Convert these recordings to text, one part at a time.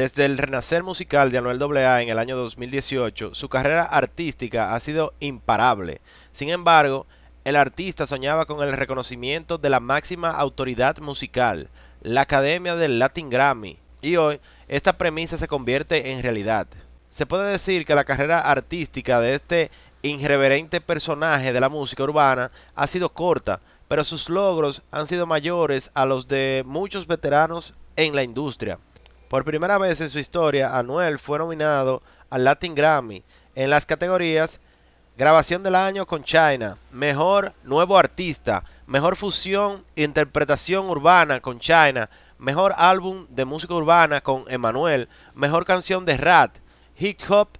Desde el renacer musical de Anuel AA en el año 2018, su carrera artística ha sido imparable. Sin embargo, el artista soñaba con el reconocimiento de la máxima autoridad musical, la Academia del Latin Grammy, y hoy esta premisa se convierte en realidad. Se puede decir que la carrera artística de este irreverente personaje de la música urbana ha sido corta, pero sus logros han sido mayores a los de muchos veteranos en la industria. Por primera vez en su historia, Anuel fue nominado al Latin Grammy en las categorías Grabación del año con China, Mejor Nuevo Artista, Mejor Fusión e Interpretación Urbana con China, Mejor Álbum de Música Urbana con Emanuel, Mejor Canción de Rat, Hip Hop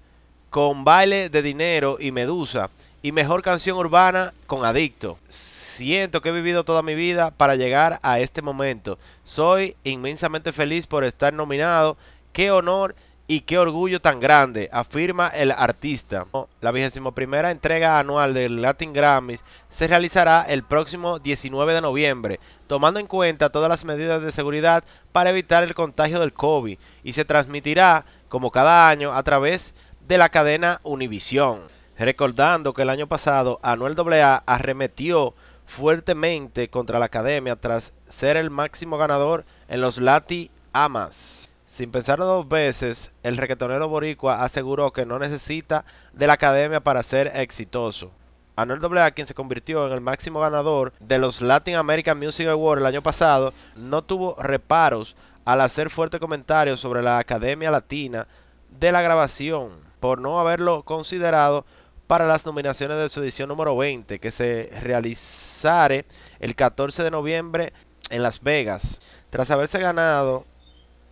con Baile de Dinero y Medusa, y Mejor Canción Urbana con Adicto. Siento que he vivido toda mi vida para llegar a este momento. Soy inmensamente feliz por estar nominado. Qué honor y qué orgullo tan grande, afirma el artista. La vigésimo primera entrega anual del Latin Grammys se realizará el próximo 19 de noviembre, tomando en cuenta todas las medidas de seguridad para evitar el contagio del COVID y se transmitirá, como cada año, a través de la cadena Univisión. Recordando que el año pasado Anuel AA arremetió fuertemente contra la academia tras ser el máximo ganador en los Lati Amas. Sin pensarlo dos veces, el reggaetonero boricua aseguró que no necesita de la academia para ser exitoso. Anuel AA, quien se convirtió en el máximo ganador de los Latin American Music Awards el año pasado, no tuvo reparos al hacer fuertes comentarios sobre la Academia Latina de la grabación, por no haberlo considerado para las nominaciones de su edición número 20, que se realizare el 14 de noviembre en Las Vegas. Tras haberse ganado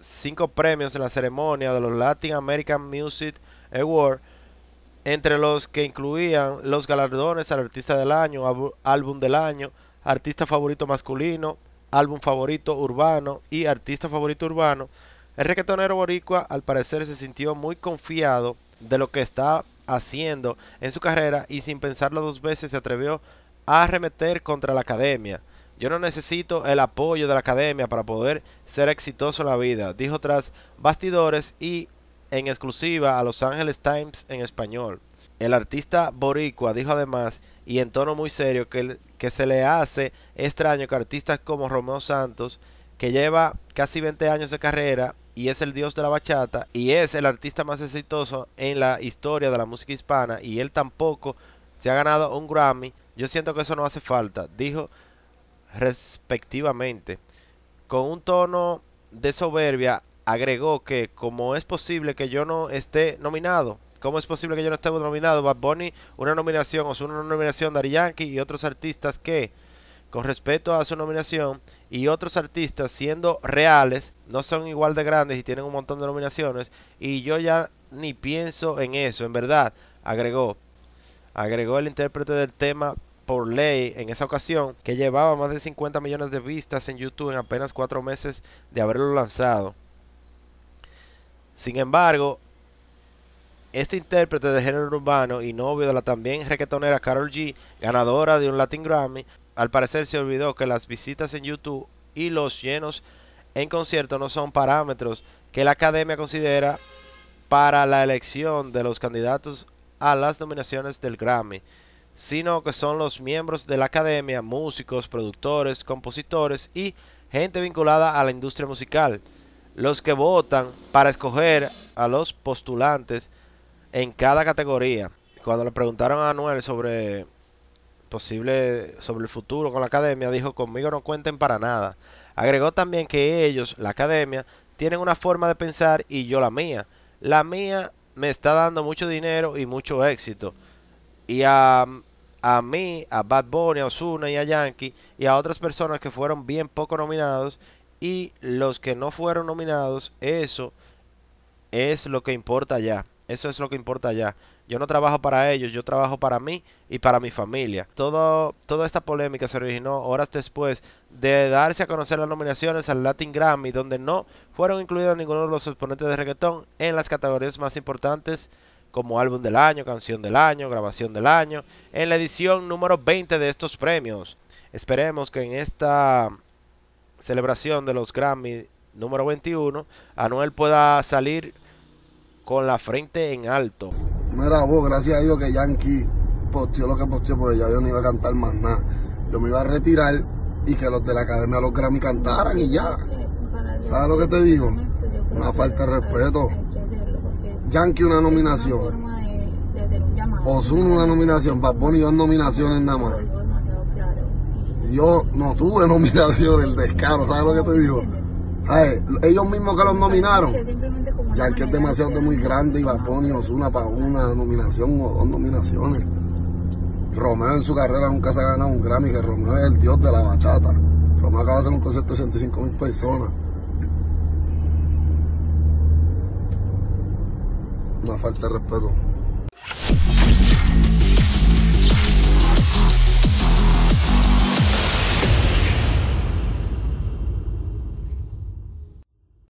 cinco premios en la ceremonia de los Latin American Music Awards, entre los que incluían los galardones al artista del año, álbum del año, artista favorito masculino, álbum favorito urbano y artista favorito urbano. El reggaetonero boricua al parecer se sintió muy confiado de lo que está haciendo en su carrera y sin pensarlo dos veces se atrevió a arremeter contra la academia. Yo no necesito el apoyo de la academia para poder ser exitoso en la vida, dijo tras bastidores y en exclusiva a Los Angeles Times en español. El artista boricua dijo además, y en tono muy serio, que, que se le hace extraño que artistas como Romeo Santos, que lleva casi 20 años de carrera y es el dios de la bachata y es el artista más exitoso en la historia de la música hispana y él tampoco se ha ganado un Grammy, yo siento que eso no hace falta, dijo respectivamente. Con un tono de soberbia agregó que como es posible que yo no esté nominado, ¿Cómo es posible que yo no esté nominado? Bad Bunny, una nominación, o una nominación de Ari Yankee y otros artistas que, con respecto a su nominación, y otros artistas siendo reales, no son igual de grandes y tienen un montón de nominaciones, y yo ya ni pienso en eso, en verdad, agregó. Agregó el intérprete del tema por ley en esa ocasión, que llevaba más de 50 millones de vistas en YouTube en apenas cuatro meses de haberlo lanzado. Sin embargo, este intérprete de género urbano y novio de la también reggaetonera Carol G, ganadora de un Latin Grammy, al parecer se olvidó que las visitas en YouTube y los llenos en concierto no son parámetros que la academia considera para la elección de los candidatos a las nominaciones del Grammy sino que son los miembros de la academia, músicos, productores, compositores y gente vinculada a la industria musical, los que votan para escoger a los postulantes en cada categoría. Cuando le preguntaron a Anuel sobre posible sobre el futuro con la academia, dijo conmigo no cuenten para nada. Agregó también que ellos, la academia, tienen una forma de pensar y yo la mía. La mía me está dando mucho dinero y mucho éxito. Y a a mí, a Bad Bunny, a Ozuna y a Yankee y a otras personas que fueron bien poco nominados y los que no fueron nominados, eso es lo que importa ya. Eso es lo que importa ya. Yo no trabajo para ellos, yo trabajo para mí y para mi familia. Todo, toda esta polémica se originó horas después de darse a conocer las nominaciones al Latin Grammy, donde no fueron incluidos ninguno de los exponentes de reggaetón en las categorías más importantes como álbum del año, canción del año, grabación del año, en la edición número 20 de estos premios. Esperemos que en esta celebración de los Grammy número 21, Anuel pueda salir con la frente en alto. Mira vos, gracias a Dios que Yankee posteó lo que posteó, porque ya yo no iba a cantar más nada. Yo me iba a retirar y que los de la Academia de los Grammy cantaran y ya. ¿Sabes lo que te digo? Una falta de respeto. Yankee una nominación. Ozuna una nominación. Bad Bunny dos nominaciones nada más. Yo no tuve nominación, el descaro, ¿sabes lo que te digo? Ay, ellos mismos que los nominaron. Yankee es demasiado de muy grande y Bad Bunny Ozuna para una nominación o dos nominaciones. Romeo en su carrera nunca se ha ganado un Grammy, que Romeo es el dios de la bachata. Romeo acaba de hacer un concierto de 85 mil personas. Una falta de respeto.